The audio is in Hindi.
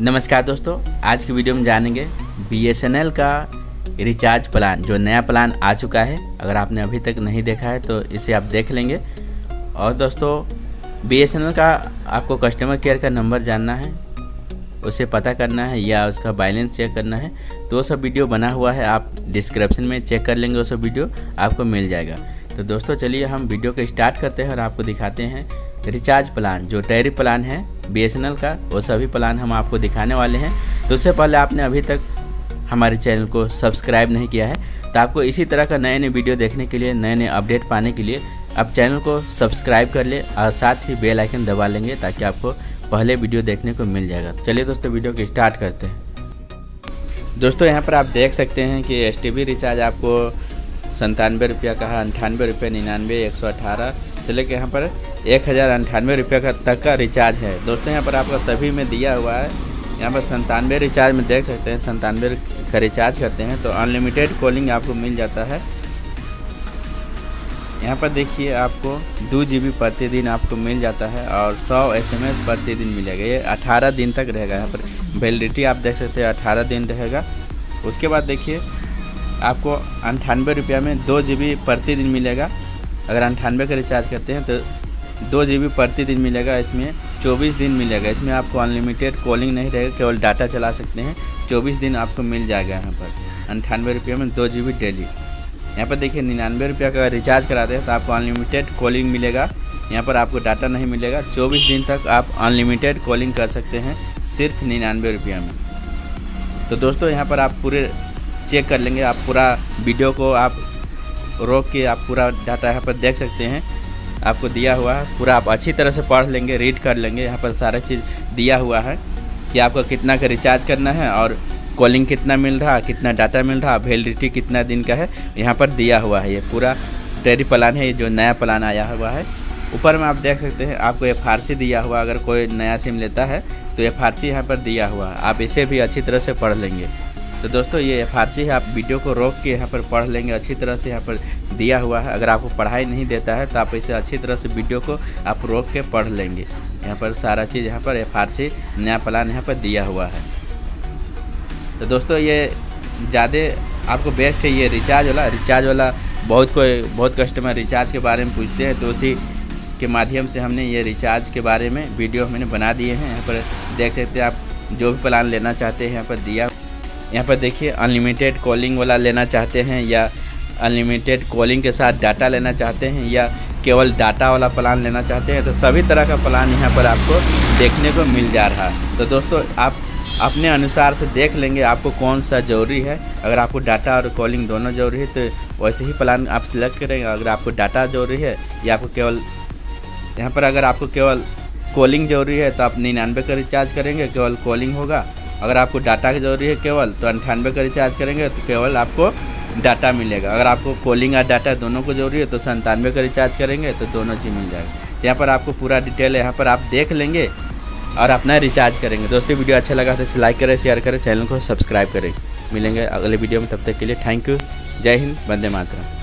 नमस्कार दोस्तों, आज की वीडियो में जानेंगे BSNL का रिचार्ज प्लान जो नया प्लान आ चुका है। अगर आपने अभी तक नहीं देखा है तो इसे आप देख लेंगे। और दोस्तों BSNL का आपको कस्टमर केयर का नंबर जानना है, उसे पता करना है या उसका बैलेंस चेक करना है तो वो सब वीडियो बना हुआ है। आप डिस्क्रिप्शन में चेक कर लेंगे वो सब वीडियो, आपको मिल जाएगा। तो दोस्तों, चलिए हम वीडियो को स्टार्ट करते हैं और आपको दिखाते हैं रिचार्ज प्लान, जो टैरिफ प्लान है बीएसएनएल का, वो सभी प्लान हम आपको दिखाने वाले हैं। तो उससे पहले आपने अभी तक हमारे चैनल को सब्सक्राइब नहीं किया है तो आपको इसी तरह का नए नए वीडियो देखने के लिए नए नए अपडेट पाने के लिए, आप चैनल को सब्सक्राइब कर ले और साथ ही बेल आइकन दबा लेंगे, ताकि आपको पहले वीडियो देखने को मिल जाएगा। चलिए दोस्तों, वीडियो को स्टार्ट करते हैं। दोस्तों, यहाँ पर आप देख सकते हैं कि एसटीबी रिचार्ज आपको संतानवे रुपया का है अंठानवे रुपये निन्यानवे, एक सौ अठारह से लेकर यहाँ पर एक हज़ार अंठानवे रुपये का तक का रिचार्ज है। दोस्तों, यहाँ पर आपका सभी में दिया हुआ है। यहाँ पर संतानवे रिचार्ज में देख सकते हैं संतानवे का रिचार्ज करते हैं तो अनलिमिटेड कॉलिंग आपको मिल जाता है। यहाँ पर देखिए आपको दो जी बी प्रतिदिन आपको मिल जाता है और सौ एस एम एस प्रतिदिन मिलेगा। ये अठारह दिन तक रहेगा। यहाँ पर वैलिडिटी आप देख सकते हैं, अठारह दिन रहेगा। उसके बाद देखिए, आपको अंठानवे रुपया में दो जी बी प्रतिदिन मिलेगा। अगर अंठानवे का रिचार्ज करते हैं तो दो जी बी प्रतिदिन मिलेगा, इसमें चौबीस दिन मिलेगा। इसमें आपको अनलिमिटेड कॉलिंग नहीं रहेगा, केवल डाटा चला सकते हैं। चौबीस दिन आपको मिल जाएगा यहाँ पर। अंठानवे रुपये में दो जी डेली यहाँ पर देखिए, निन्यानवे रुपये का रिचार्ज कराते हैं तो आपको अनलिमिटेड कॉलिंग मिलेगा। यहाँ पर आपको डाटा नहीं मिलेगा। चौबीस दिन तक आप अनलिमिटेड कॉलिंग कर सकते हैं, सिर्फ़ निन्यानवे रुपये में। तो दोस्तों, यहाँ पर आप पूरे चेक कर लेंगे। आप पूरा वीडियो को आप रोक के आप पूरा डाटा यहाँ पर देख सकते हैं। आपको दिया हुआ है। पूरा आप अच्छी तरह से पढ़ लेंगे रीड कर लेंगे। यहाँ पर सारा चीज़ दिया हुआ है कि आपको कितना का रिचार्ज करना है और कॉलिंग कितना मिल रहा है कितना डाटा मिल रहा वैलिडिटी कितना दिन का है, यहाँ पर दिया हुआ है। ये पूरा टेरी प्लान है, ये जो नया प्लान आया हुआ है। ऊपर में आप देख सकते हैं, आपको एफआरसी दिया हुआ अगर कोई नया सिम लेता है तो एफ़ यहाँ पर दिया हुआ है। आप इसे भी अच्छी तरह से पढ़ लेंगे। तो दोस्तों, ये एफआरसी है, आप वीडियो को रोक के यहाँ पर पढ़ लेंगे, अच्छी तरह से यहाँ पर दिया हुआ है। अगर आपको पढ़ाई नहीं देता है तो आप इसे अच्छी तरह से वीडियो को आप रोक के पढ़ लेंगे। यहाँ पर सारा चीज़ यहाँ पर एफआरसी नया प्लान यहाँ पर दिया हुआ है। तो दोस्तों, ये ज़्यादा आपको बेस्ट है, ये रिचार्ज वाला। रिचार्ज वाला बहुत कोई, बहुत कस्टमर रिचार्ज के बारे में पूछते हैं। तो उसी के माध्यम से हमने ये रिचार्ज के बारे में वीडियो हमने बना दिए हैं। यहाँ पर देख सकते हैं आप, जो भी प्लान लेना चाहते हैं, यहाँ पर दिया यहाँ पर देखिए अनलिमिटेड कॉलिंग वाला लेना चाहते हैं या अनलिमिटेड कॉलिंग के साथ डाटा लेना चाहते हैं या केवल डाटा वाला प्लान लेना चाहते हैं तो सभी तरह का प्लान यहाँ पर आपको देखने को मिल जा रहा है। तो दोस्तों, आप अपने अनुसार से देख लेंगे आपको कौन सा ज़रूरी है। अगर आपको डाटा और कॉलिंग दोनों ज़रूरी है तो वैसे ही प्लान आप सिलेक्ट करेंगे। अगर आपको डाटा ज़रूरी है या आपको केवल, यहाँ पर अगर आपको केवल कॉलिंग ज़रूरी है तो आप निन्यानवे का रिचार्ज करेंगे। केवल कॉलिंग होगा अगर आपको डाटा की ज़रूरी है केवल तो अंठानवे का रिचार्ज करेंगे तो केवल आपको डाटा मिलेगा। अगर आपको कॉलिंग और डाटा दोनों को ज़रूरी है तो संतानवे का रिचार्ज करेंगे तो दोनों चीज़ मिल जाएगा। यहाँ पर आपको पूरा डिटेल है, यहाँ पर आप देख लेंगे और अपना रिचार्ज करेंगे। दोस्तों, वीडियो अच्छा लगा तो लाइक करें शेयर करें चैनल को सब्सक्राइब करें। मिलेंगे अगले वीडियो में, तब तक के लिए थैंक यू जय हिंद, वंदे मातरम।